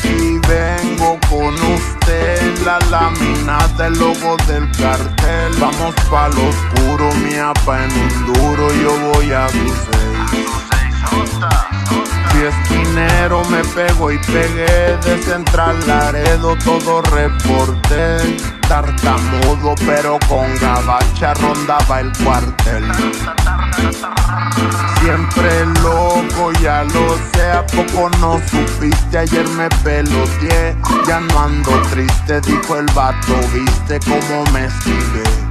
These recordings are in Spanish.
aquí vengo con usted, la lámina del logo del cartel. Vamos pa' lo oscuro, mi apa en un duro, yo voy a tu Si esquinero me pego y pegué de Central Laredo, todo reporté. Tartamudo, pero con gabacha rondaba el cuartel. Siempre loco, ya lo sé, a poco no supiste, ayer me peloteé, ya no ando triste, dijo el vato, viste cómo me sigue.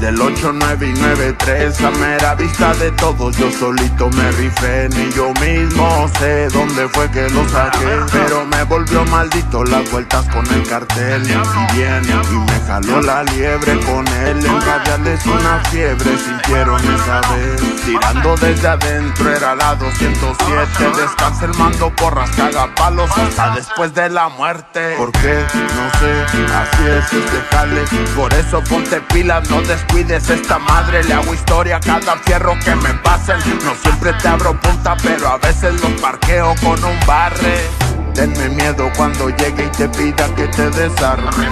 Del 8, 9 y 9, 3 A mera vista de todos yo solito me rifé Ni yo mismo sé dónde fue que lo saqué. Pero me volvió maldito las vueltas con el cartel. Y viene y me jaló la liebre con él. En una fiebre sintieron esa vez. Tirando desde adentro era la 207 Descansa el mando porras, caga palos hasta después de la muerte. ¿Por qué? No sé, así es este jale. Por eso ponte pilas, no después cuides esta madre Le hago historia a cada fierro que me pasen No siempre te abro punta pero a veces los parqueo con un barre. Denme miedo cuando llegue y te pida que te desarme.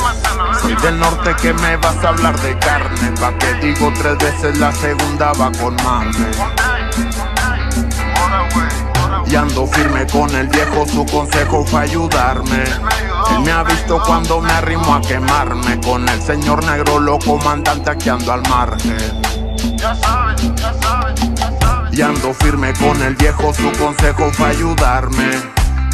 Soy del norte que me vas a hablar de carne Pa' que digo tres veces la segunda va con mame y ando firme con el viejo, su consejo fue ayudarme. Él me ha visto cuando me arrimo a quemarme. Con el señor negro, lo comandante, aquí ando al margen. Ya saben, ya saben, ya Y ando firme con el viejo, su consejo fue ayudarme.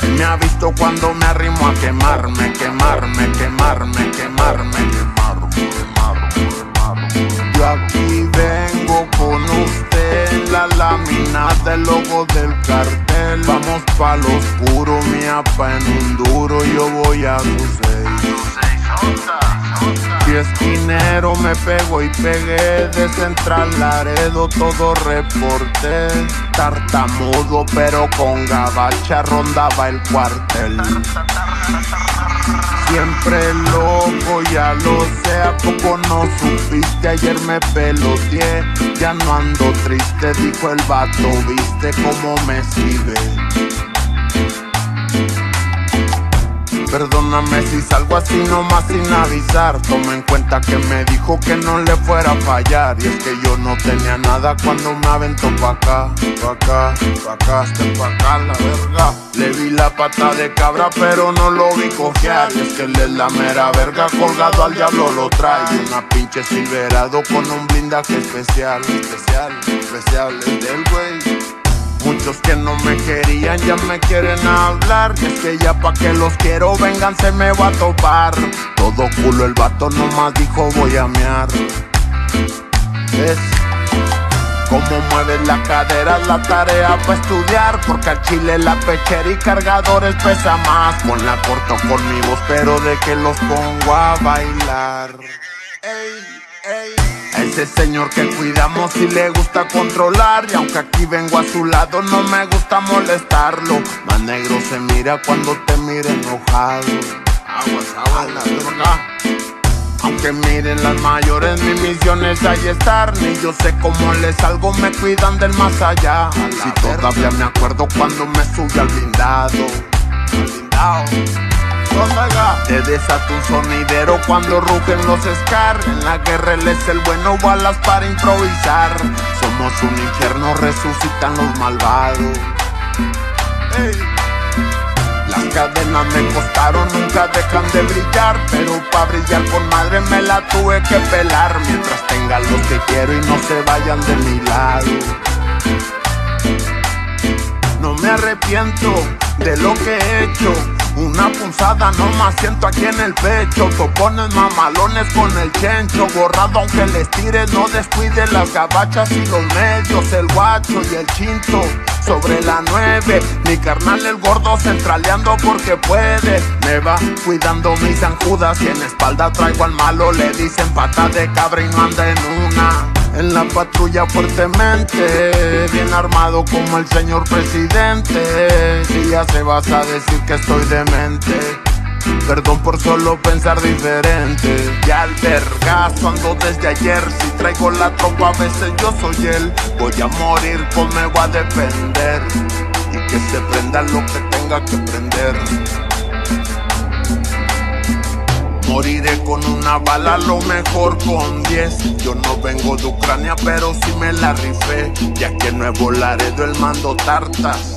Él me ha visto cuando me arrimo a quemarme, quemarme, quemarme, quemarme, quemarme, quemarme, quemarme. Yo aquí vengo con usted, la lámina del logo del cartel. Vamos pa' lo oscuro, mi apa en un duro, yo voy a tu. Si esquinero me pego y pegué de Central Laredo, todo reporté. Tartamudo, pero con gabacha rondaba el cuartel. Siempre loco, ya lo sé, a poco no supiste, ayer me peloteé, ya no ando triste, dijo el vato, viste cómo me sigue. Perdóname si salgo así nomás sin avisar. Toma en cuenta que me dijo que no le fuera a fallar. Y es que yo no tenía nada cuando me aventó pa' acá Pa' acá, pa' acá, pa' acá la verga. Le vi la pata de cabra pero no lo vi cojear. Y es que él es la mera verga colgado al diablo lo trae. Una pinche silverado con un blindaje especial Especial, especial, es del güey. Muchos que no me querían ya me quieren hablar. Y es que ya pa' que los quiero vengan se me va a topar. Todo culo el vato nomás dijo voy a mear Es como mueves la cadera la tarea pa' estudiar. Porque al chile la pechera y cargadores pesa más. Con la corto con mi voz pero de que los pongo a bailar ese señor que cuidamos y le gusta controlar. Y aunque aquí vengo a su lado no me gusta molestarlo. Más negro se mira cuando te mira enojado. Aguas, aguas, la aunque miren las mayores, mi misión es ahí estar. Ni yo sé cómo les salgo, me cuidan del más allá. Si todavía me acuerdo cuando me subí al blindado. Al blindado te desata un sonidero cuando rugen los Scar. En la guerra él el bueno, balas para improvisar. Somos un infierno, resucitan los malvados. Las cadenas me costaron, nunca dejan de brillar. Pero para brillar con madre me la tuve que pelar. Mientras tenga los que quiero y no se vayan de mi lado. No me arrepiento de lo que he hecho una punzada nomás siento aquí en el pecho. Topones mamalones con el chencho. Borrado aunque les tire no descuide las gabachas y los medios El guacho y el chinto. Sobre la nueve Mi carnal el gordo centraleando porque puede. Me va cuidando mis anjudas y en espalda traigo al malo Le dicen pata de cabra y no anda en una en la patrulla fuertemente, bien armado como el señor presidente. Si ya se vas a decir que estoy demente. Perdón por solo pensar diferente. Ya al vergazo ando desde ayer. Si traigo la tropa, a veces yo soy él. Voy a morir, pues me voy a defender. Y que se prenda lo que tenga que prender. Moriré con una bala, lo mejor con 10. Yo no vengo de Ucrania, pero sí me la rifé. Ya que no es volaré del mando tartas.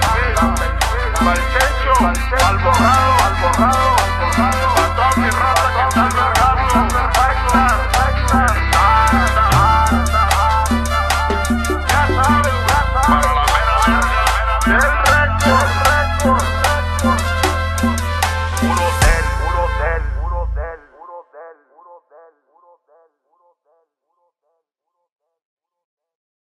Pa'l techo, pa'l borrado, pa'l borrado, pa'l borrado, pa' toda mi raza que está envergando.